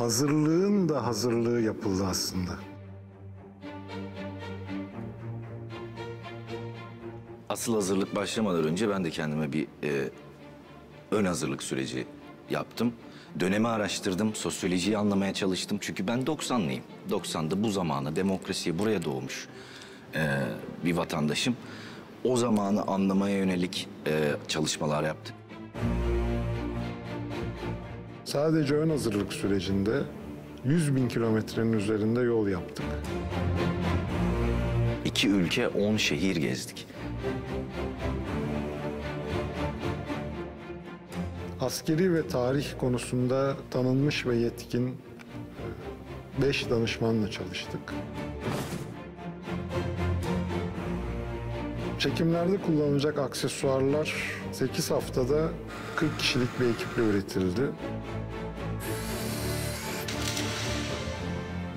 hazırlığın da hazırlığı yapıldı aslında. Asıl hazırlık başlamadan önce ben de kendime bir e, ön hazırlık süreci yaptım. Dönemi araştırdım, sosyolojiyi anlamaya çalıştım. Çünkü ben 90'lıyım. 90'da bu zamanı, demokrasiye buraya doğmuş e, bir vatandaşım. O zamanı anlamaya yönelik e, çalışmalar yaptık. Sadece ön hazırlık sürecinde 100 bin kilometrenin üzerinde yol yaptık. İki ülke, 10 şehir gezdik. Askeri ve tarih konusunda tanınmış ve yetkin 5 danışmanla çalıştık. Çekimlerde kullanılacak aksesuarlar 8 haftada 40 kişilik bir ekiple üretildi.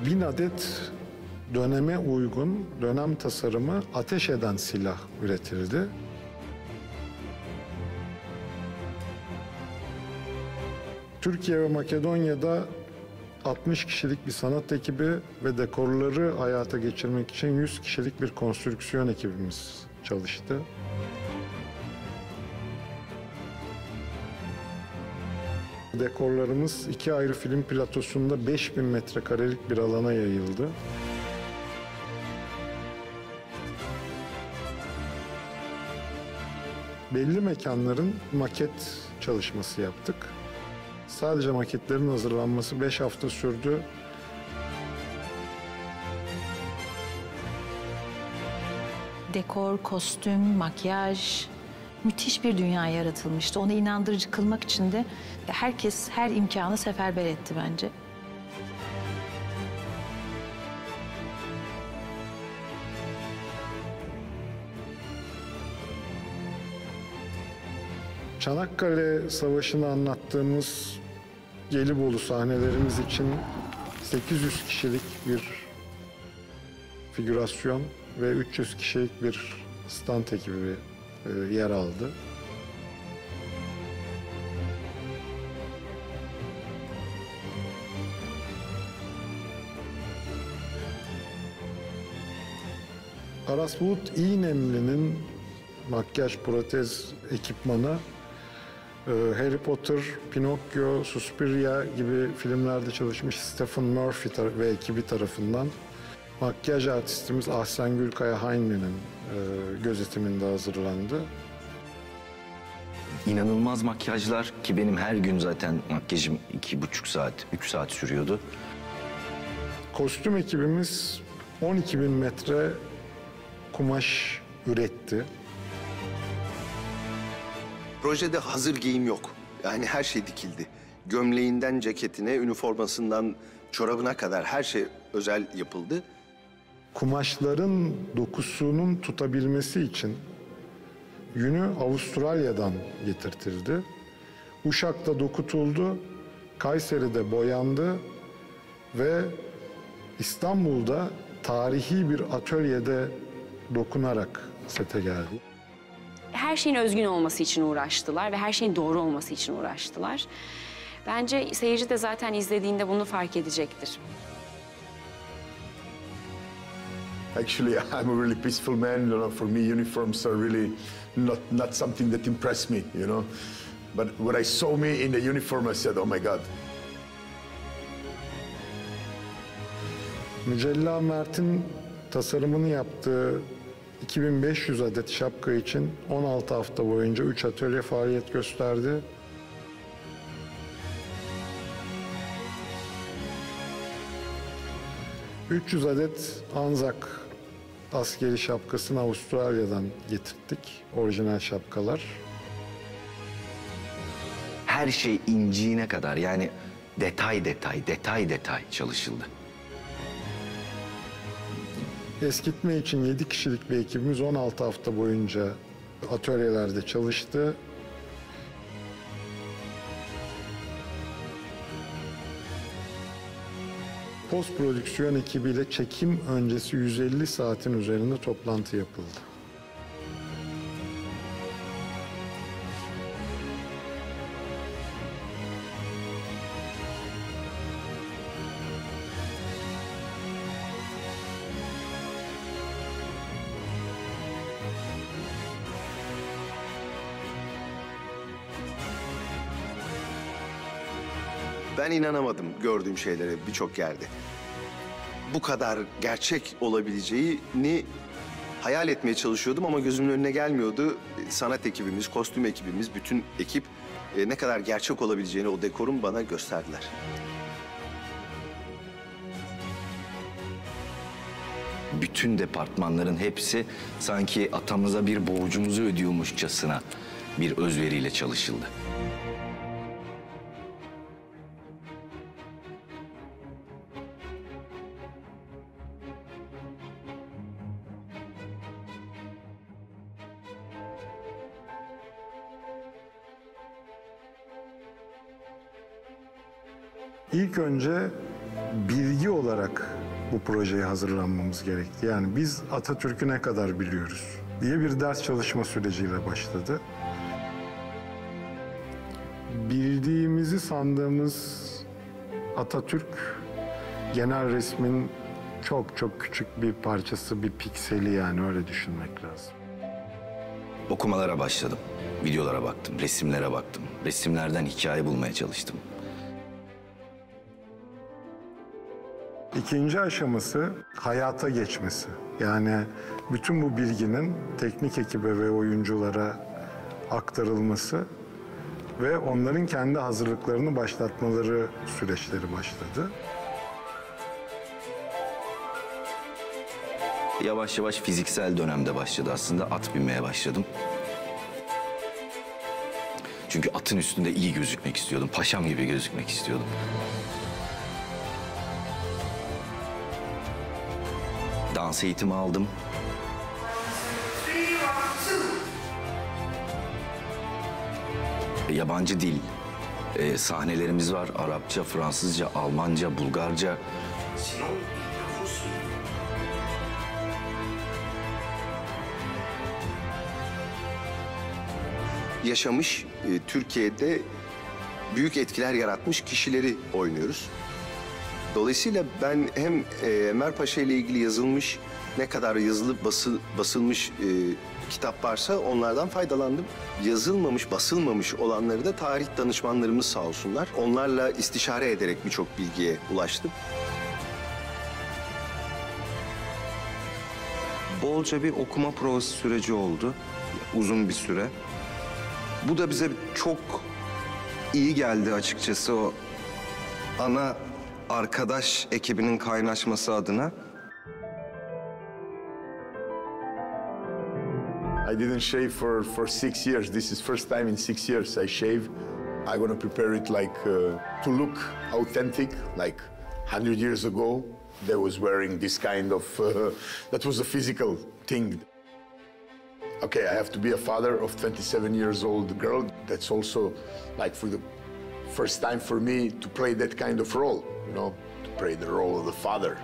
1000 adet döneme uygun, dönem tasarımı ateş eden silah üretildi. Türkiye ve Makedonya'da 60 kişilik bir sanat ekibi ve dekorları hayata geçirmek için 100 kişilik bir konstrüksiyon ekibimiz çalıştı. Dekorlarımız iki ayrı film platosunda 5000 metrekarelik bir alana yayıldı. Belli mekanların maket çalışması yaptık. Sadece maketlerin hazırlanması 5 hafta sürdü. Dekor, kostüm, makyaj müthiş bir dünya yaratılmıştı. Onu inandırıcı kılmak için de herkes her imkanı seferber etti bence. Çanakkale Savaşı'nı anlattığımız Gelibolu sahnelerimiz için 800 kişilik bir figürasyon ve 300 kişilik bir stand ekibi yer aldı. Aras Bulut İğnemli'nin makyaj protez ekipmanı e, Harry Potter, Pinokyo, Suspiria gibi filmlerde çalışmış Stephen Murphy ve ekibi tarafından makyaj artistimiz Ahsen Gülkaya Haynli'nin e, gözetiminde hazırlandı. İnanılmaz makyajlar ki benim her gün zaten makyajım iki buçuk saat, üç saat sürüyordu. Kostüm ekibimiz 12 bin metre kumaş üretti. Projede hazır giyim yok. Yani her şey dikildi. Gömleğinden ceketine, üniformasından çorabına kadar her şey özel yapıldı. Kumaşların dokusunun tutabilmesi için yünü Avustralya'dan getirtildi. Uşak'ta dokutuldu, Kayseri'de boyandı ve İstanbul'da tarihi bir atölyede dokunarak sete geldi. her şeyin özgün olması için uğraştılar ve her şeyin doğru olması için uğraştılar. Bence seyirci de zaten izlediğinde bunu fark edecektir. Actually, I'm a really peaceful man. You know, for me, uniforms are really not not something that impress me. You know, but when I saw me in the uniform, I said, "Oh my God." Mücella Mert'in tasarımını yaptığı 2500 adet şapka için 16 hafta boyunca 3 atölye faaliyet gösterdi. ...300 adet Anzak askeri şapkasını Avustralya'dan getirttik. Orijinal şapkalar. Her şey inciğine kadar yani detay detay, detay detay çalışıldı. Eskitme için 7 kişilik bir ekibimiz 16 hafta boyunca atölyelerde çalıştı. Post prodüksiyon ekibiyle çekim öncesi 150 saatin üzerinde toplantı yapıldı. Ben inanamadım gördüğüm şeylere birçok yerde. Bu kadar gerçek olabileceğini hayal etmeye çalışıyordum ama gözümün önüne gelmiyordu. Sanat ekibimiz, kostüm ekibimiz, bütün ekip e, ne kadar gerçek olabileceğini o dekorun bana gösterdiler. Bütün departmanların hepsi sanki atamıza bir borcumuzu ödüyormuşçasına bir özveriyle çalışıldı. İlk önce bilgi olarak bu projeye hazırlanmamız gerekti. Yani biz Atatürk'ü ne kadar biliyoruz diye bir ders çalışma süreciyle başladı. Bildiğimizi sandığımız Atatürk genel resmin çok çok küçük bir parçası, bir pikseli yani öyle düşünmek lazım. Okumalara başladım. Videolara baktım, resimlere baktım. Resimlerden hikaye bulmaya çalıştım. İkinci aşaması hayata geçmesi. Yani bütün bu bilginin teknik ekibe ve oyunculara aktarılması ve onların kendi hazırlıklarını başlatmaları süreçleri başladı. Yavaş yavaş fiziksel dönemde başladı aslında. At binmeye başladım. Çünkü atın üstünde iyi gözükmek istiyordum. Paşam gibi gözükmek istiyordum. Dans eğitimi aldım. Yabancı dil e, sahnelerimiz var. Arapça, Fransızca, Almanca, Bulgarca. yaşamış, e, Türkiye'de büyük etkiler yaratmış kişileri oynuyoruz. Dolayısıyla ben hem e, Paşa ile ilgili yazılmış ne kadar yazılı basıl, basılmış e, kitap varsa onlardan faydalandım. Yazılmamış, basılmamış olanları da tarih danışmanlarımız sağ olsunlar. Onlarla istişare ederek birçok bilgiye ulaştım. bolca bir okuma provası süreci oldu. Uzun bir süre. Bu da bize çok iyi geldi açıkçası o ana arkadaş ekibinin kaynaşması adına. I didn't shave for, for six years. This is first time in six years I shave. I want to prepare it like uh, to look authentic, like 100 years ago they was wearing this kind of, uh, that was a physical thing. Okay, I have to be a father of 27 years old girl. That's also like for the first time for me to play that kind of role, you know, to play the role of the father.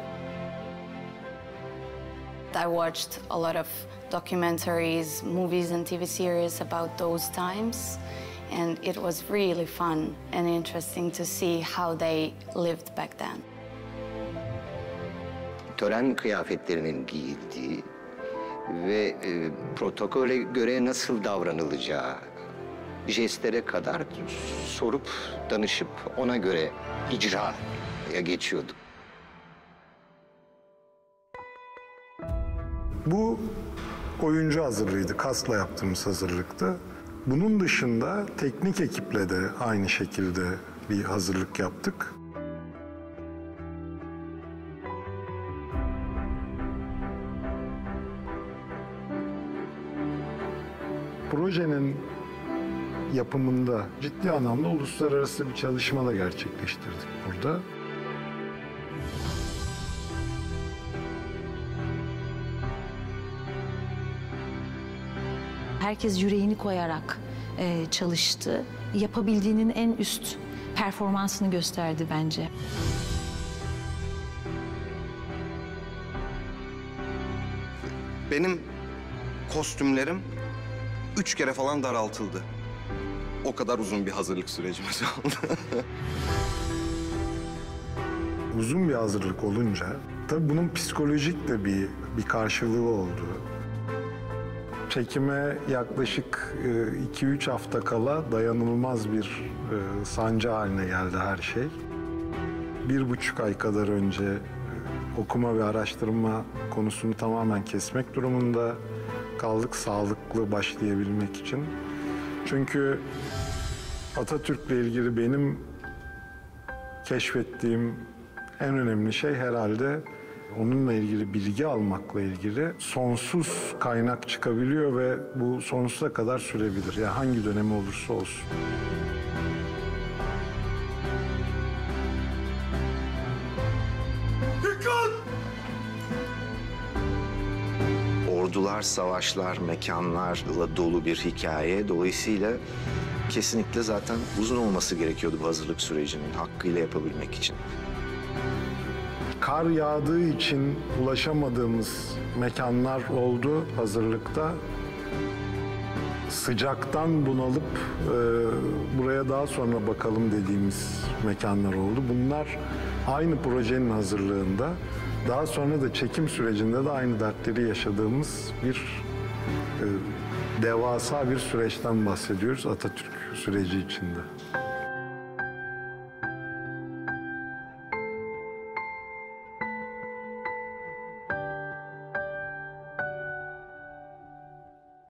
I watched a lot of documentaries, movies, and TV series about those times, and it was really fun and interesting to see how they lived back then. tören kıyafetlerinin giyildiği ve e, protokole göre nasıl davranılacağı, jestlere kadar sorup danışıp ona göre icraya geçiyorduk. Bu oyuncu hazırlığıydı, kasla yaptığımız hazırlıktı. Bunun dışında teknik ekiple de aynı şekilde bir hazırlık yaptık. Projenin yapımında ciddi anlamda uluslararası bir çalışma da gerçekleştirdik burada. Herkes yüreğini koyarak e, çalıştı. Yapabildiğinin en üst performansını gösterdi bence. Benim kostümlerim üç kere falan daraltıldı. O kadar uzun bir hazırlık sürecimiz oldu. uzun bir hazırlık olunca tabii bunun psikolojik de bir bir karşılığı oldu. Çekime yaklaşık 2-3 hafta kala dayanılmaz bir e, sancı haline geldi her şey. bir buçuk ay kadar önce e, okuma ve araştırma konusunu tamamen kesmek durumunda kaldık sağlıklı başlayabilmek için. Çünkü Atatürk'le ilgili benim keşfettiğim en önemli şey herhalde onunla ilgili bilgi almakla ilgili sonsuz kaynak çıkabiliyor ve bu sonsuza kadar sürebilir. Yani hangi dönemi olursa olsun. ordular, savaşlar, mekanlarla dolu bir hikaye. Dolayısıyla kesinlikle zaten uzun olması gerekiyordu bu hazırlık sürecinin hakkıyla yapabilmek için. Kar yağdığı için ulaşamadığımız mekanlar oldu hazırlıkta. Sıcaktan bunalıp e, buraya daha sonra bakalım dediğimiz mekanlar oldu. Bunlar aynı projenin hazırlığında. Daha sonra da çekim sürecinde de aynı dertleri yaşadığımız bir e, devasa bir süreçten bahsediyoruz Atatürk süreci içinde.